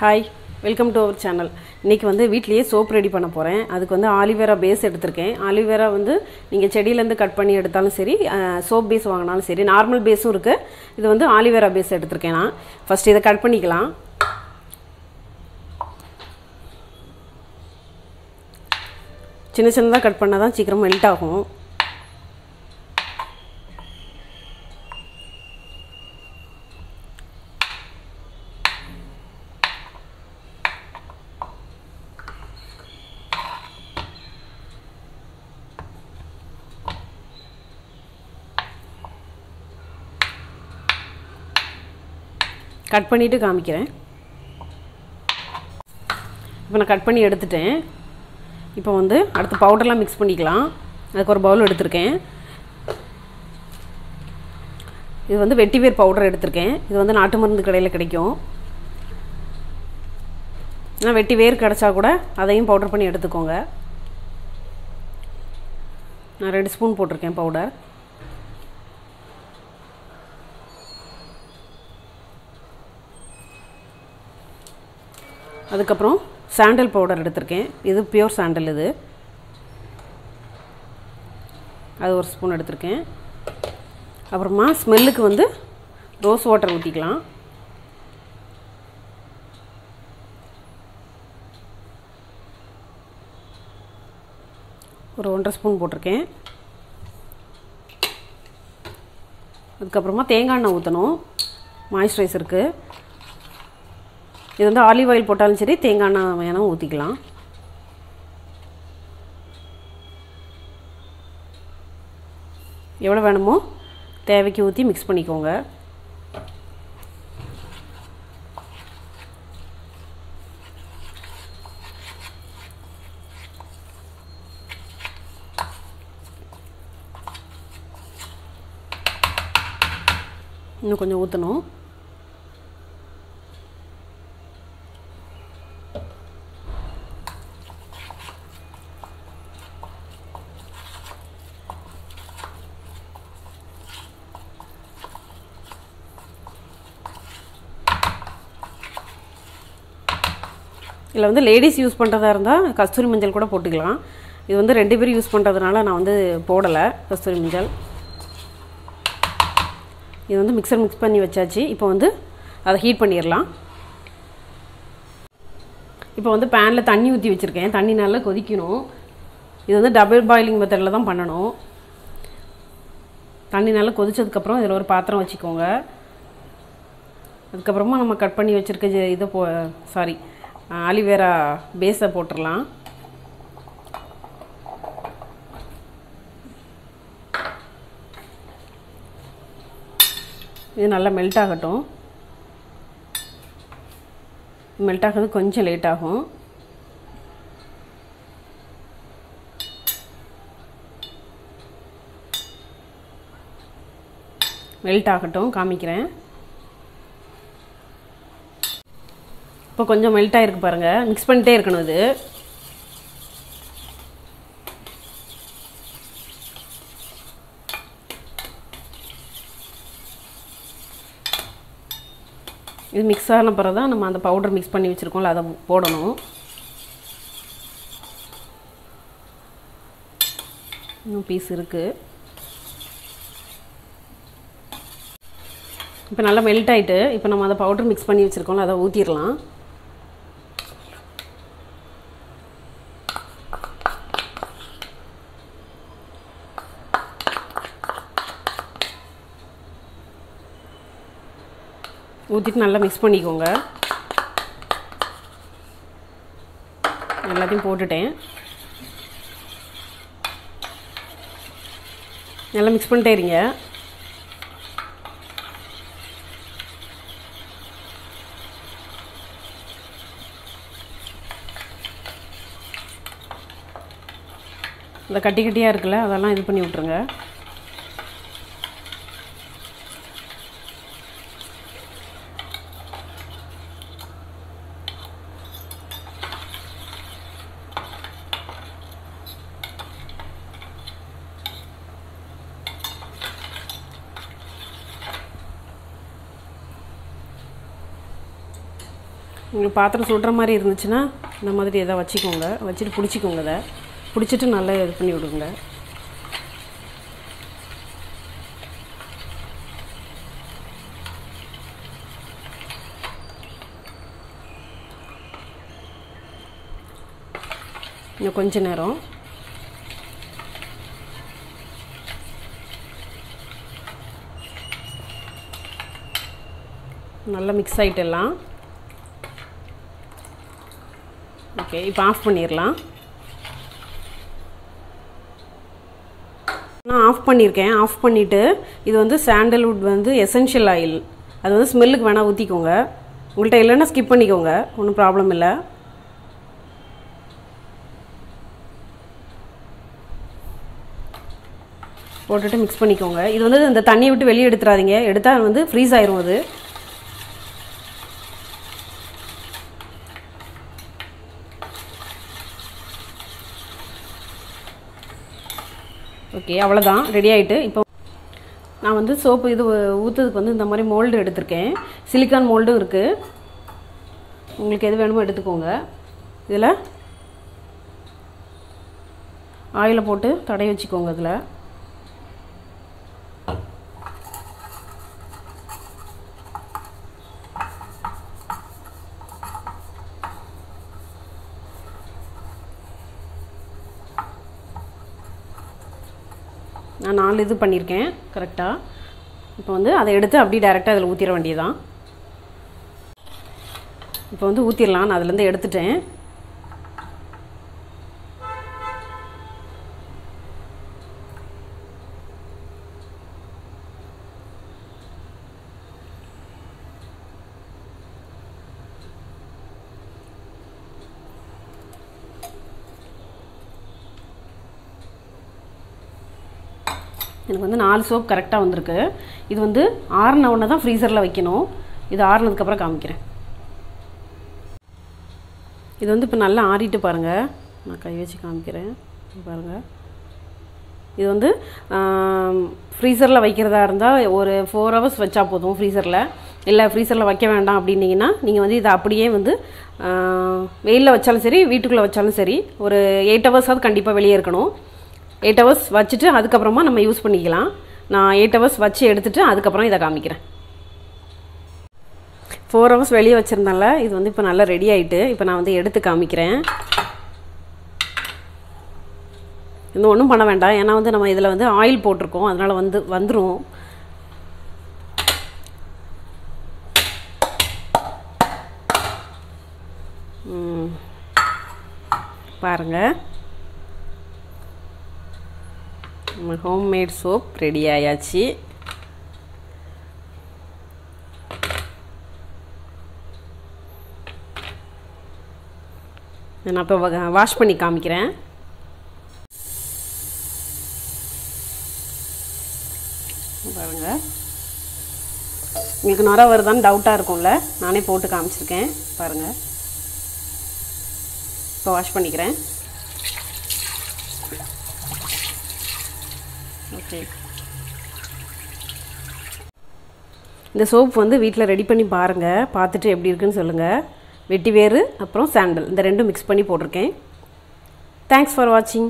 Hi welcome to our channel இன்றைக்கி வந்து வீட்லேயே சோப் ரெடி பண்ண போகிறேன் அதுக்கு வந்து ஆலிவேரா பேஸ் எடுத்திருக்கேன். ஆலிவேரா வந்து நீங்கள் செடியிலேருந்து கட் பண்ணி எடுத்தாலும் சரி சோப் பேஸ் வாங்கினாலும் சரி நார்மல் பேஸும் இருக்குது இது வந்து ஆலிவேரா பேஸ் எடுத்திருக்கேன் நான். ஃபஸ்ட் இதை கட் பண்ணிக்கலாம். சின்ன சின்னதாக கட் பண்ணால் தான் சீக்கிரம் மெல்ட் ஆகும். கட் பண்ணிவிட்டு காமிக்கிறேன். இப்போ நான் கட் பண்ணி எடுத்துட்டேன். இப்போ வந்து அடுத்து பவுடர்லாம் மிக்ஸ் பண்ணிக்கலாம். அதுக்கு ஒரு பவுல் எடுத்திருக்கேன். இது வந்து வெட்டிவேர் பவுடர் எடுத்திருக்கேன். இது வந்து நாட்டு மருந்து கடையில் கிடைக்கும். ஆனால் வெட்டி வேர் கிடச்சா கூட அதையும் பவுடர் பண்ணி எடுத்துக்கோங்க. நான் ரெண்டு ஸ்பூன் போட்டிருக்கேன் பவுடர் அதுக்கப்புறம் சாண்டல் பவுடர் எடுத்திருக்கேன். இது பியூர் சாண்டல் இது. அது ஒரு ஸ்பூன் எடுத்திருக்கேன். அப்புறமா ஸ்மெல்லுக்கு வந்து ரோஸ் வாட்டர் ஊற்றிக்கலாம் ஒரு ஒன்றரை ஸ்பூன் போட்டிருக்கேன். அதுக்கப்புறமா தேங்காய் எண்ணெய் ஊற்றணும் மாய்ஸ்சரைசருக்கு இது வந்து ஆலிவ் ஆயில் போட்டாலும் சரி தேங்காய் எண்ணெய் வேணால் ஊற்றிக்கலாம் எவ்வளோ வேணுமோ தேவைக்கு ஊற்றி மிக்ஸ் பண்ணிக்கோங்க. இன்னும் கொஞ்சம் ஊற்றணும் இதில் வந்து லேடிஸ் யூஸ் பண்ணுறதா இருந்தால் கஸ்தூரி மஞ்சள் கூட போட்டுக்கலாம். இது வந்து ரெண்டு பேரும் யூஸ் பண்ணுறதுனால நான் வந்து போடலை கஸ்தூரி மஞ்சள். இது வந்து மிக்சர் மிக்ஸ் பண்ணி வச்சாச்சு. இப்போ வந்து அதை ஹீட் பண்ணிடலாம். இப்போ வந்து பேனில் தண்ணி ஊற்றி வச்சுருக்கேன். தண்ணி நல்லா கொதிக்கணும். இது வந்து டபுள் பாயிலிங் மெத்தடில் தான் பண்ணணும். தண்ணி நல்லா கொதிச்சதுக்கப்புறம் இதில் ஒரு பாத்திரம் வச்சுக்கோங்க. அதுக்கப்புறமா நம்ம கட் பண்ணி வச்சுருக்க இதை போ சாரி ஆலிவேரா பேஸை போட்டுடலாம். இது நல்லா மெல்ட் ஆகட்டும். மெல்ட் ஆகிறது கொஞ்சம் லேட் ஆகும். மெல்ட் ஆகட்டும் காமிக்கிறேன். இப்போ கொஞ்சம் மெல்ட் ஆகிருக்கு பாருங்கள் மிக்ஸ் பண்ணிட்டே இருக்கணும் இது. இது மிக்ஸ் ஆன பிறகு தான் நம்ம அந்த பவுடர் மிக்ஸ் பண்ணி வச்சுருக்கோம்ல அதை போடணும். இன்னும் பீஸ் இருக்குது இப்போ நல்லா மெல்ட் ஆகிட்டு இப்போ நம்ம அதை பவுடர் மிக்ஸ் பண்ணி வச்சுருக்கோம்ல அதை ஊற்றிடலாம் ஊற்றிட்டு நல்லா மிக்ஸ் பண்ணிக்கோங்க. எல்லாத்தையும் போட்டுட்டேன். நல்லா மிக்ஸ் பண்ணிட்டே இருங்க. இந்த கட்டி கட்டியாக இருக்குல்ல அதெல்லாம் இது பண்ணி விட்ருங்க உங்களுக்கு பாத்திரம் சுடுற மாதிரி இருந்துச்சுன்னா இந்த மாதிரி எதாவது வச்சுக்கோங்க. வச்சுட்டு பிடிச்சிக்கோங்க அதை பிடிச்சிட்டு நல்லா இது பண்ணி விடுங்க. இன்னும் கொஞ்ச நேரம். நல்லா மிக்ஸ் ஆகிட்டெல்லாம் ஓகே இப்போ ஆஃப் பண்ணிடலாம் நான் ஆஃப் பண்ணியிருக்கேன் ஆஃப் பண்ணிவிட்டு இது வந்து சாண்டல்வுட் வந்து எசென்ஷியல் ஆயில் அது வந்து ஸ்மெல்லுக்கு வேணால் ஊற்றிக்கோங்க உங்கள்கிட்ட இல்லைன்னா ஸ்கிப் பண்ணிக்கோங்க. ஒன்றும் ப்ராப்ளம் இல்லை. போட்டுட்டு மிக்ஸ் பண்ணிக்கோங்க. இது வந்து இந்த தண்ணியை விட்டு வெளியே எடுத்துடாதீங்க எடுத்தால் வந்து ஃப்ரீஸ் ஆயிரும் அது. ஓகே அவ்வளோதான் ரெடி ஆகிட்டு இப்போ நான் வந்து சோப்பு இது ஊற்றுறதுக்கு வந்து இந்த மாதிரி மோல்டு எடுத்திருக்கேன். சிலிக்கான் மோல்டும் இருக்குது உங்களுக்கு எது வேணுமோ எடுத்துக்கோங்க. இதில் ஆயிலை போட்டு தடவி வச்சுக்கோங்க இதில். நான் நாலு இது பண்ணியிருக்கேன் கரெக்டாக இப்போ வந்து அதை எடுத்து அப்படியே டேரெக்டாக அதில் ஊற்றிட வேண்டியதான் இப்போ வந்து ஊற்றிடலாம் நான் அதுலேருந்து எடுத்துட்டேன். எனக்கு வந்து நாலு சோப் கரெக்டாக வந்திருக்கு. இது வந்து ஆறுன உடனே தான் ஃப்ரீசரில் வைக்கணும். இது ஆறுனதுக்கப்புறம் காமிக்கிறேன். இது வந்து இப்போ நல்லா ஆறிட்டு பாருங்கள் நான் கை வச்சு காமிக்கிறேன். பாருங்கள் இது வந்து ஃப்ரீசரில் வைக்கிறதா இருந்தால் ஒரு ஃபோர் ஹவர்ஸ் வச்சா போதும் ஃப்ரீசரில் இல்லை ஃப்ரீசரில் வைக்க வேண்டாம் அப்படின்னீங்கன்னா நீங்கள் வந்து இதை அப்படியே வந்து வெயிலில் வச்சாலும் சரி வீட்டுக்குள்ளே வச்சாலும் சரி ஒரு எயிட் ஹவர்ஸாவது கண்டிப்பாக வெளியே இருக்கணும். எயிட் ஹவர்ஸ் வச்சுட்டு அதுக்கப்புறமா நம்ம யூஸ் பண்ணிக்கலாம். நான் எயிட் ஹவர்ஸ் வச்சு எடுத்துகிட்டு அதுக்கப்புறம் இதை காமிக்கிறேன். ஃபோர் ஹவர்ஸ் வெளியே வச்சுருந்தால இது வந்து இப்போ நல்லா ரெடி ஆகிட்டு இப்போ நான் வந்து எடுத்து காமிக்கிறேன். இன்னும் ஒன்றும் பண்ண வேண்டாம். ஏன்னா வந்து நம்ம இதில் வந்து ஆயில் போட்டிருக்கோம். அதனால் வந்து வந்துடும் பாருங்கள் நம்ம ஹோம்மேட் சோப் ரெடி ஆயாச்சு. நான் இப்போ வாஷ் பண்ணி காமிக்கிறேன். பாருங்க. உங்களுக்கு நுர வருதான்னு டவுட்டாக இருக்கும்ல நானே போட்டு காமிச்சிருக்கேன். பாருங்கள் இப்போ வாஷ் பண்ணிக்கிறேன். ஓகே இந்த சோப் வந்து வீட்டில் ரெடி பண்ணி பாருங்கள் பார்த்துட்டு எப்படி இருக்குன்னு சொல்லுங்கள் வெட்டி வேறு அப்புறம் சாண்டல் இந்த ரெண்டும் மிக்ஸ் பண்ணி போட்டிருக்கேன். தேங்க்ஸ் ஃபார் வாட்சிங்